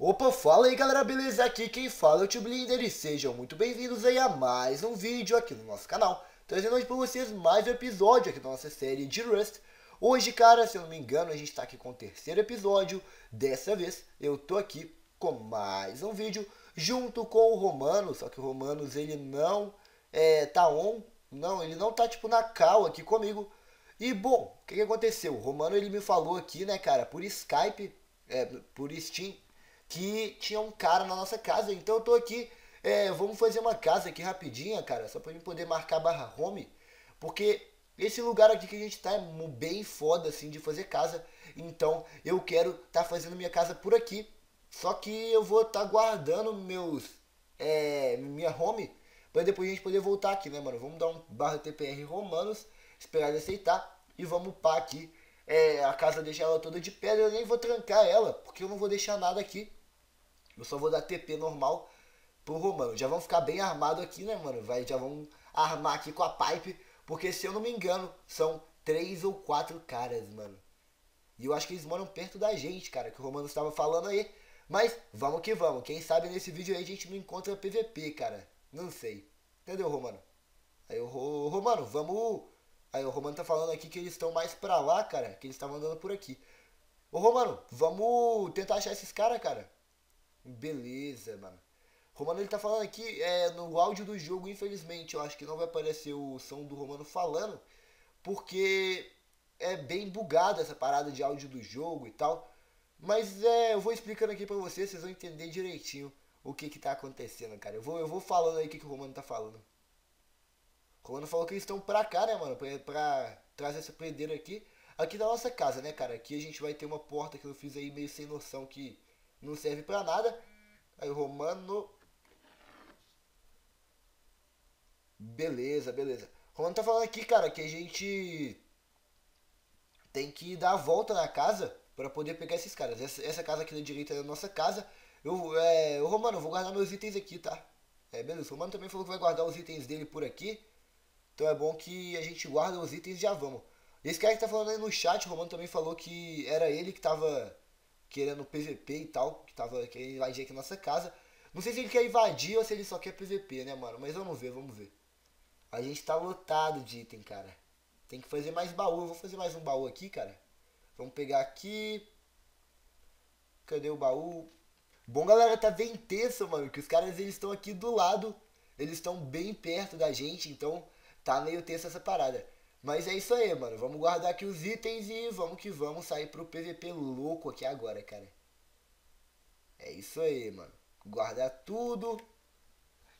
Opa, fala aí galera, beleza? Aqui quem fala é o Tio Blinder e sejam muito bem-vindos aí a mais um vídeo aqui no nosso canal Trazendo hoje pra vocês mais um episódio aqui da nossa série de Rust Hoje, cara, se eu não me engano, a gente tá aqui com o terceiro episódio Dessa vez, eu tô aqui com mais um vídeo junto com o Romano Só que o Romanos, ele não é, tá on, não, ele não tá tipo na cal aqui comigo E bom, o que, que aconteceu? O Romano, ele me falou aqui, né, cara, por Skype, é, por Steam que tinha um cara na nossa casa. Então eu tô aqui, é, vamos fazer uma casa aqui rapidinha, cara, só pra gente poder marcar barra home, porque esse lugar aqui que a gente tá é bem foda, assim, de fazer casa. Então eu quero tá fazendo minha casa por aqui. Só que eu vou tá guardando meus, é, minha home, para depois a gente poder voltar aqui, né, mano? Vamos dar um barra TPR romanos, esperar ele aceitar e vamos pá aqui. É, a casa deixar ela toda de pedra, eu nem vou trancar ela, porque eu não vou deixar nada aqui. Eu só vou dar TP normal pro Romano. Já vão ficar bem armado aqui, né, mano? Vai, já vão armar aqui com a pipe. Porque se eu não me engano, são três ou quatro caras, mano. E eu acho que eles moram perto da gente, cara, que o Romano estava falando aí. Mas vamos que vamos. Quem sabe nesse vídeo aí a gente não encontra PVP, cara. Não sei. Entendeu, Romano? Aí o Romano, vamos. Aí o Romano tá falando aqui que eles estão mais pra lá, cara. Que eles estavam andando por aqui. Ô Romano, vamos tentar achar esses caras, cara. Beleza, mano. Romano ele tá falando aqui, é, no áudio do jogo, infelizmente, eu acho que não vai aparecer o som do Romano falando, porque é bem bugado essa parada de áudio do jogo e tal. Mas é, eu vou explicando aqui pra vocês, vocês vão entender direitinho o que que tá acontecendo, cara. Eu vou, eu vou falando aí o que, que o Romano tá falando. O Romano falou que eles estão pra cá, né, mano, pra, pra trazer essa prendeira aqui. Aqui da nossa casa, né, cara. Aqui a gente vai ter uma porta que eu fiz aí meio sem noção que não serve pra nada. Aí Romano. Beleza, beleza. Romano tá falando aqui, cara, que a gente tem que dar a volta na casa para poder pegar esses caras. Essa, essa, casa aqui da direita é a nossa casa. Eu, é, Romano, eu vou guardar meus itens aqui, tá? É, beleza. O Romano também falou que vai guardar os itens dele por aqui. Então é bom que a gente guarda os itens e já vamos. Esse cara que tá falando aí no chat, o Romano também falou que era ele que tava querendo PVP e tal, que tava querendo invadir aqui nossa casa. Não sei se ele quer invadir ou se ele só quer PVP, né, mano? Mas vamos ver, vamos ver. A gente tá lotado de item, cara. Tem que fazer mais baú. Eu vou fazer mais um baú aqui, cara. Vamos pegar aqui. Cadê o baú? Bom, galera, tá bem tenso, mano. Que os caras, eles estão aqui do lado. Eles estão bem perto da gente. Então, tá meio tenso essa parada. Mas é isso aí, mano. Vamos guardar aqui os itens e vamos que vamos sair pro PVP louco aqui agora, cara. É isso aí, mano. Guardar tudo.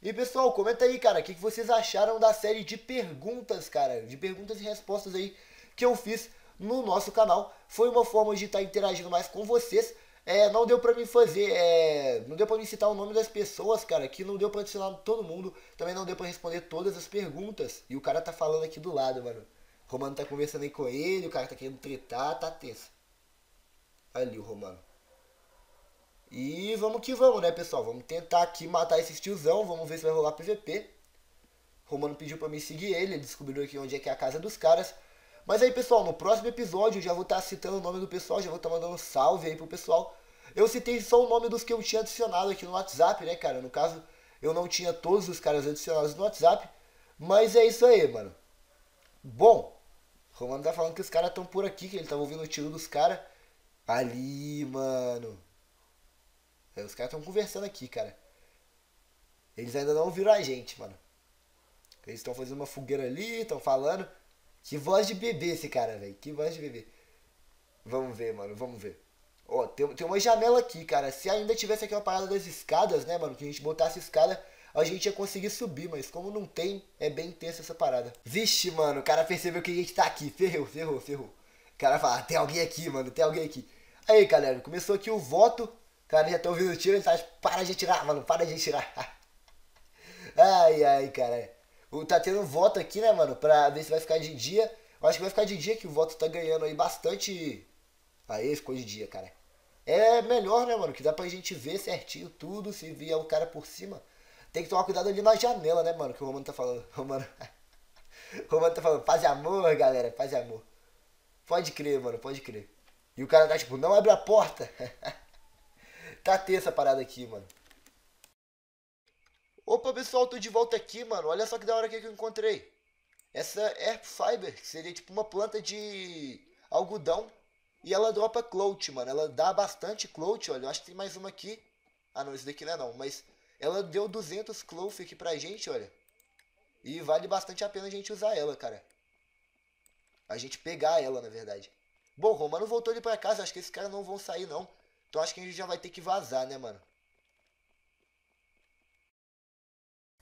E pessoal, comenta aí, cara, o que, vocês acharam da série de perguntas, cara. De perguntas e respostas aí que eu fiz no nosso canal. Foi uma forma de estar tá interagindo mais com vocês. É, não deu pra mim fazer, é, não deu pra me citar o nome das pessoas, cara, que não deu pra adicionar todo mundo, também não deu pra responder todas as perguntas. E o cara tá falando aqui do lado, mano. O Romano tá conversando aí com ele, o cara tá querendo tretar, tá tenso. Ali o Romano. E vamos que vamos, né, pessoal? Vamos tentar aqui matar esse tiozão, vamos ver se vai rolar PVP. O Romano pediu pra mim seguir ele, ele descobriu aqui onde é que é a casa dos caras. Mas aí, pessoal, no próximo episódio eu já vou estar tá citando o nome do pessoal, já vou estar tá mandando um salve aí pro pessoal. Eu citei só o nome dos que eu tinha adicionado aqui no WhatsApp, né, cara? No caso, eu não tinha todos os caras adicionados no WhatsApp. Mas é isso aí, mano. Bom, Romano tá falando que os caras estão por aqui, que ele tava ouvindo o tiro dos caras. Ali, mano. É, os caras estão conversando aqui, cara. Eles ainda não viram a gente, mano. Eles estão fazendo uma fogueira ali, estão falando. Que voz de bebê esse cara, velho. Que voz de bebê. Vamos ver, mano. Vamos ver. Tem, tem uma janela aqui, cara. Se ainda tivesse aquela parada das escadas, né, mano? Que a gente botasse escada, a gente ia conseguir subir. Mas como não tem, é bem tensa essa parada. Vixe, mano. O cara percebeu que a gente tá aqui. Ferrou, ferrou, ferrou. O cara fala, ah, tem alguém aqui, mano. Tem alguém aqui. Aí, galera. Começou aqui o voto. O cara já tá ouvindo o tiro. Ele tá, para de atirar, mano. Para de atirar. ai, ai, cara. Tá tendo voto aqui, né, mano? Pra ver se vai ficar de dia. Eu acho que vai ficar de dia que o voto tá ganhando aí bastante. Aí ficou de dia, cara. É melhor, né, mano? Que dá pra gente ver certinho tudo. Se vier o cara por cima. Tem que tomar cuidado ali na janela, né, mano? Que o Romano tá falando. Romano. Romano tá falando, paz e amor, galera. Paz e amor. Pode crer, mano, pode crer. E o cara tá tipo, não abre a porta. tá ter essa parada aqui, mano. Opa, pessoal, tô de volta aqui, mano. Olha só que da hora que eu encontrei. Essa Air Fiber, que seria tipo uma planta de algodão. E ela dropa clout, mano. Ela dá bastante clout, olha. Eu acho que tem mais uma aqui. Ah, não, esse daqui não é não. Mas ela deu 200 clout aqui pra gente, olha. E vale bastante a pena a gente usar ela, cara. A gente pegar ela, na verdade. Bom, Romano voltou ali pra casa. Acho que esses caras não vão sair, não. Então acho que a gente já vai ter que vazar, né, mano?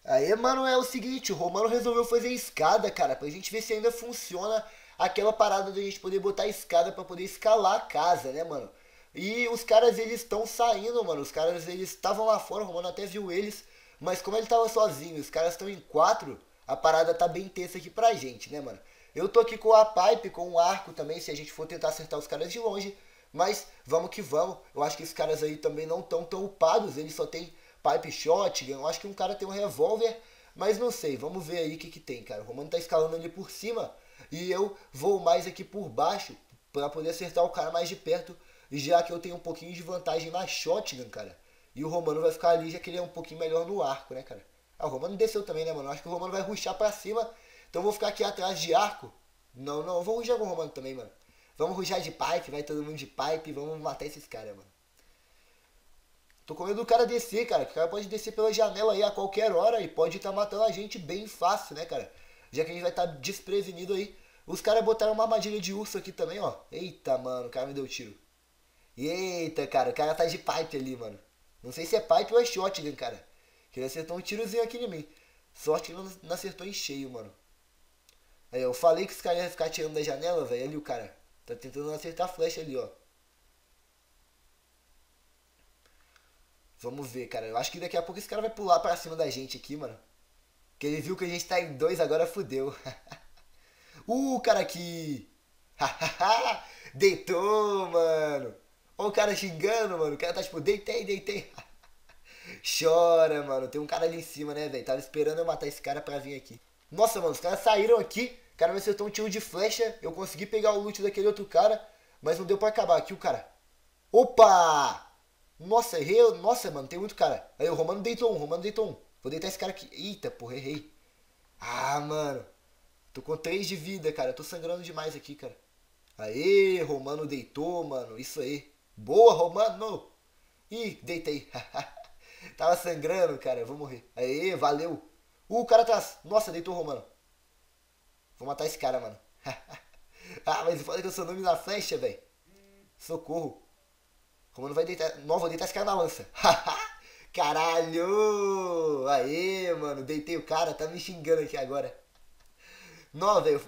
Aí, mano, é o seguinte, o Romano resolveu fazer escada, cara, pra gente ver se ainda funciona aquela parada da gente poder botar escada para poder escalar a casa, né, mano? E os caras, eles estão saindo, mano, os caras, eles estavam lá fora, o Romano até viu eles, mas como ele tava sozinho, os caras estão em quatro, a parada tá bem tensa aqui pra gente, né, mano? Eu tô aqui com a pipe, com o arco também, se a gente for tentar acertar os caras de longe, mas vamos que vamos. Eu acho que esses caras aí também não estão tão upados, eles só tem pipe shotgun. Eu acho que um cara tem um revólver, mas não sei. Vamos ver aí o que, que tem, cara. O Romano tá escalando ali por cima e eu vou mais aqui por baixo para poder acertar o cara mais de perto, já que eu tenho um pouquinho de vantagem na shotgun, cara. E o Romano vai ficar ali, já que ele é um pouquinho melhor no arco, né, cara? Ah, o Romano desceu também, né, mano? Acho que o Romano vai ruxar pra cima. Então eu vou ficar aqui atrás de arco. Não, não, vou ruxar com o Romano também, mano. Vamos ruxar de pipe, vai todo mundo de pipe. Vamos matar esses caras, mano. Tô com medo do cara descer, cara. O cara pode descer pela janela aí a qualquer hora e pode estar tá matando a gente bem fácil, né, cara? Já que a gente vai estar tá desprevenido aí. Os caras botaram uma armadilha de urso aqui também, ó. Eita, mano, o cara me deu tiro. Eita, cara, o cara tá de pipe ali, mano. Não sei se é pipe ou é shotgun, cara. Que ele acertou um tirozinho aqui em mim. Sorte que ele não acertou em cheio, mano. Aí, eu falei que os caras iam ficar tirando da janela, velho. Ali o cara. Tá tentando acertar a flecha ali, ó. Vamos ver, cara. Eu acho que daqui a pouco esse cara vai pular pra cima da gente aqui, mano. Que ele viu que a gente tá em dois, agora fudeu. uh, cara aqui. Deitou, mano. Olha o cara xingando, mano. O cara tá tipo, deitei, deitei. Chora, mano. Tem um cara ali em cima, né, velho? Tava esperando eu matar esse cara pra vir aqui. Nossa, mano, os caras saíram aqui. O cara me acertou um tiro de flecha. Eu consegui pegar o loot daquele outro cara. Mas não deu pra acabar. Aqui o cara. Opa! Nossa, errei. Nossa, mano, tem muito cara. Aí o Romano deitou um, o Romano deitou um. Vou deitar esse cara aqui. Eita, porra, errei. Ah, mano. Tô com 3 de vida, cara. tô sangrando demais aqui, cara. Aê, Romano deitou, mano. Isso aí. Boa, Romano. Ih, deitei. Tava sangrando, cara. Eu vou morrer. Aê, valeu. Uh, o cara atrás. Nossa, deitou o Romano. Vou matar esse cara, mano. ah, mas foda que eu sou nome na flecha, velho. Socorro. Como não vai deitar. Não, vou deitar esse cara na lança. Caralho! Aê, mano, deitei o cara, tá me xingando aqui agora. Não, velho,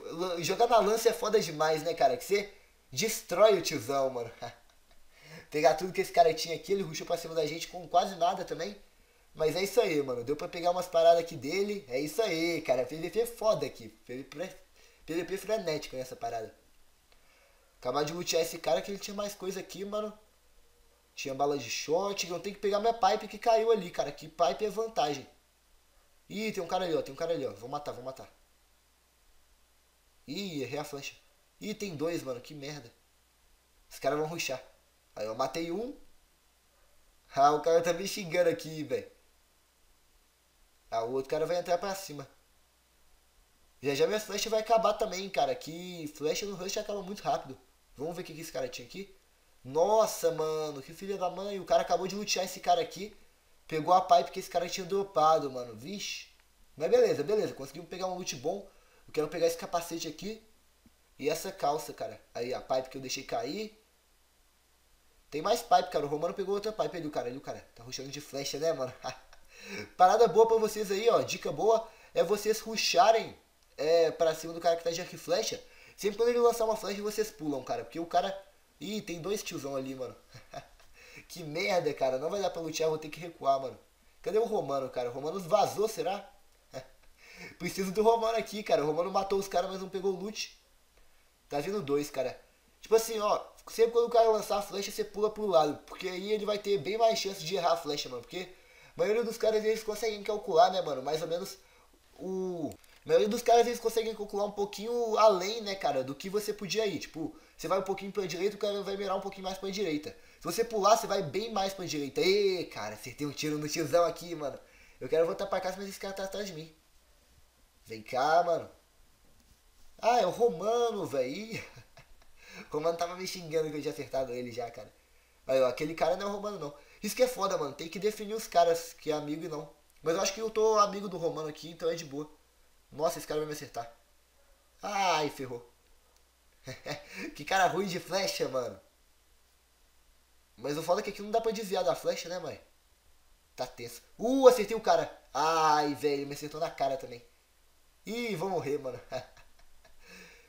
jogar na lança é foda demais, né, cara? Que você destrói o tiozão, mano. pegar tudo que esse cara tinha aqui, ele ruxou pra cima da gente com quase nada também. Mas é isso aí, mano. Deu pra pegar umas paradas aqui dele. É isso aí, cara. PVP é foda aqui. PVP, PVP frenético nessa parada. Acabar de lutear esse cara que ele tinha mais coisa aqui, mano. Tinha bala de shot. Eu tenho que pegar minha pipe que caiu ali, cara. Que pipe é vantagem. Ih, tem um cara ali, ó. Tem um cara ali, ó. Vou matar, vou matar. Ih, errei a flecha. Ih, tem dois, mano. Que merda. Os caras vão ruxar. Aí eu matei um. Ah, o cara tá me xingando aqui, velho. Ah, o outro cara vai entrar pra cima. Já já minha flecha vai acabar também, cara. Que flecha no rush acaba muito rápido. Vamos ver o que esse cara tinha aqui. Nossa, mano, que filha da mãe. O cara acabou de lutear esse cara aqui. Pegou a pipe que esse cara tinha dropado, mano. Vixe. Mas beleza, beleza. Conseguimos pegar um loot bom. Eu quero pegar esse capacete aqui. E essa calça, cara. Aí, a pipe que eu deixei cair. Tem mais pipe, cara. O Romano pegou outra pipe ali, o cara. Ali, o cara. Tá ruxando de flecha, né, mano? Parada boa pra vocês aí, ó. Dica boa é vocês ruxarem é, pra cima do cara que tá de arco e flecha. Sempre quando ele lançar uma flecha, vocês pulam, cara. Porque o cara Ih, tem dois tiozão ali, mano. que merda, cara. Não vai dar pra lutear, vou ter que recuar, mano. Cadê o Romano, cara? O Romano vazou, será? Preciso do Romano aqui, cara. O Romano matou os caras, mas não pegou o loot. Tá vindo dois, cara. Tipo assim, ó. Sempre quando o cara lançar a flecha, você pula pro lado. Porque aí ele vai ter bem mais chance de errar a flecha, mano. Porque a maioria dos caras, eles conseguem calcular, né, mano? Mais ou menos o... A maioria dos caras, eles conseguem calcular um pouquinho além, né, cara, do que você podia ir. Tipo, você vai um pouquinho pra direita, o cara vai mirar um pouquinho mais pra direita. Se você pular, você vai bem mais pra direita. Ê, cara, acertei um tiro no tiozão aqui, mano. Eu quero voltar pra casa, mas esse cara tá atrás de mim. Vem cá, mano. Ah, é o Romano, velho. O Romano tava me xingando que eu tinha acertado ele já, cara. Aí, ó, aquele cara não é o Romano, não. Isso que é foda, mano. Tem que definir os caras que é amigo e não. Mas eu acho que eu tô amigo do Romano aqui, então é de boa. Nossa, esse cara vai me acertar. Ai, ferrou. que cara ruim de flecha, mano. Mas o foda é que aqui não dá pra desviar da flecha, né, mãe? Tá tenso. Uh, acertei o cara. Ai, velho, me acertou na cara também. Ih, vou morrer, mano.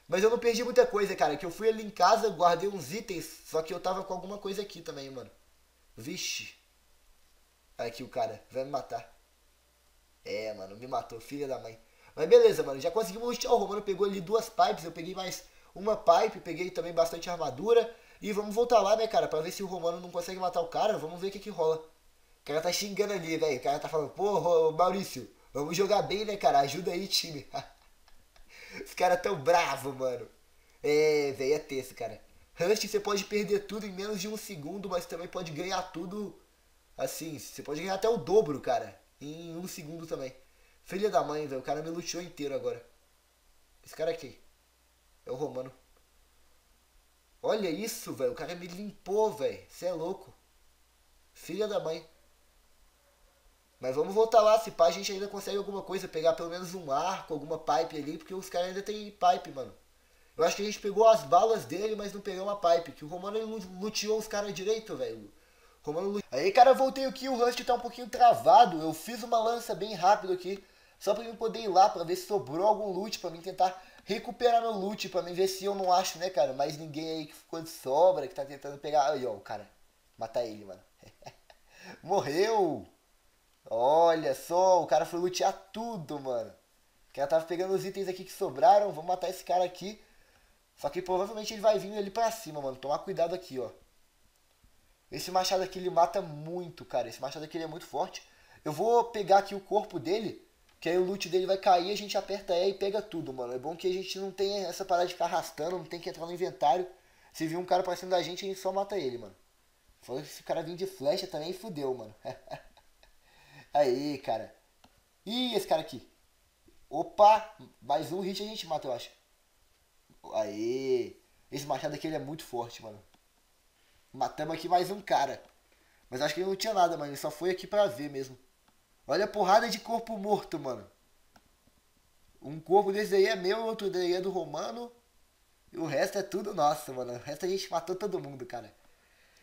Mas eu não perdi muita coisa, cara. Que eu fui ali em casa, guardei uns itens. Só que eu tava com alguma coisa aqui também, mano. Vixe. Aqui o cara. Vai me matar. É, mano. Me matou. Filha da mãe. Mas beleza, mano. Já conseguimos. O Romano pegou ali duas pipes. Eu peguei mais uma pipe. Peguei também bastante armadura. E vamos voltar lá, né, cara? Pra ver se o Romano não consegue matar o cara. Vamos ver o que que rola. O cara tá xingando ali, velho. O cara tá falando, pô, Maurício. Vamos jogar bem, né, cara? Ajuda aí, time. Os caras tão bravos, mano. É, velho, é texto, cara. Rust você pode perder tudo em menos de um segundo, mas também pode ganhar tudo assim. Você pode ganhar até o dobro, cara. Em um segundo também. Filha da mãe, velho. O cara me luteou inteiro agora. Esse cara aqui. É o Romano. Olha isso, velho. O cara me limpou, velho. Você é louco. Filha da mãe. Mas vamos voltar lá, se pá, a gente ainda consegue alguma coisa, pegar pelo menos um arco, alguma pipe ali, porque os caras ainda tem pipe, mano. Eu acho que a gente pegou as balas dele, mas não pegou uma pipe, que o Romano luteou os caras direito, velho. Romano Aí, cara, voltei aqui, o Rust tá um pouquinho travado, eu fiz uma lança bem rápido aqui, só pra mim poder ir lá, pra ver se sobrou algum loot, pra mim tentar recuperar meu loot, pra mim ver se eu não acho, né, cara, mais ninguém aí que ficou de sobra, que tá tentando pegar... Aí, ó, o cara, matar ele, mano. Morreu! Olha só, o cara foi lutear tudo, mano. O cara tava pegando os itens aqui que sobraram. Vamos matar esse cara aqui. Só que provavelmente ele vai vir ali pra cima, mano. Tomar cuidado aqui, ó. Esse machado aqui, ele mata muito, cara. Esse machado aqui, ele é muito forte. Eu vou pegar aqui o corpo dele. Que aí o loot dele vai cair, a gente aperta E e pega tudo, mano. É bom que a gente não tenha essa parada de ficar arrastando, não tem que entrar no inventário. Se vir um cara pra cima da gente, a gente só mata ele, mano. Foi esse cara vir de flecha também fudeu, mano. Aí, cara. Ih, esse cara aqui. Opa! Mais um hit a gente mata, eu acho. Aê! Esse machado aqui ele é muito forte, mano. Matamos aqui mais um cara. Mas acho que ele não tinha nada, mano. Ele só foi aqui pra ver mesmo. Olha a porrada de corpo morto, mano. Um corpo desse aí é meu, outro daí é do Romano. E o resto é tudo nosso, mano. O resto a gente matou todo mundo, cara.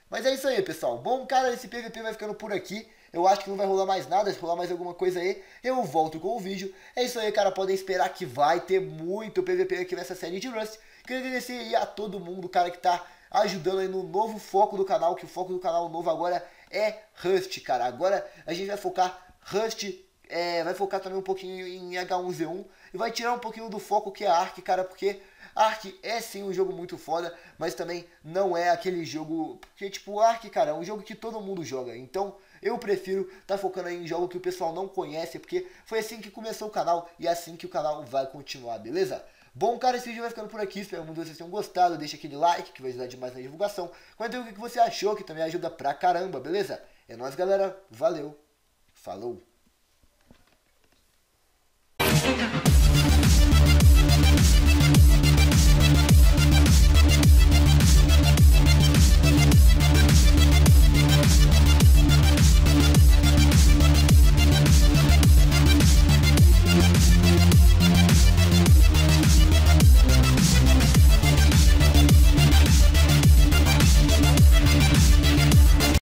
Mas é isso aí, pessoal. Bom, cara, esse PVP vai ficando por aqui. Eu acho que não vai rolar mais nada, se rolar mais alguma coisa aí, eu volto com o vídeo. É isso aí, cara, podem esperar que vai ter muito PVP aqui nessa série de Rust. Queria agradecer aí a todo mundo, cara, que tá ajudando aí no novo foco do canal, que o foco do canal novo agora é Rust, cara. Agora a gente vai focar Rust, é, vai focar também um pouquinho em H1Z1 e vai tirar um pouquinho do foco que é Ark, cara, porque Ark é sim um jogo muito foda, mas também não é aquele jogo. Porque, tipo, Ark, cara, é um jogo que todo mundo joga. Então, eu prefiro estar tá focando em jogo que o pessoal não conhece, porque foi assim que começou o canal e é assim que o canal vai continuar, beleza? Bom, cara, esse vídeo vai ficando por aqui. Espero que vocês tenham gostado. Deixa aquele like que vai ajudar demais na divulgação. Comenta o que você achou, que também ajuda pra caramba, beleza? É nóis, galera. Valeu. Falou.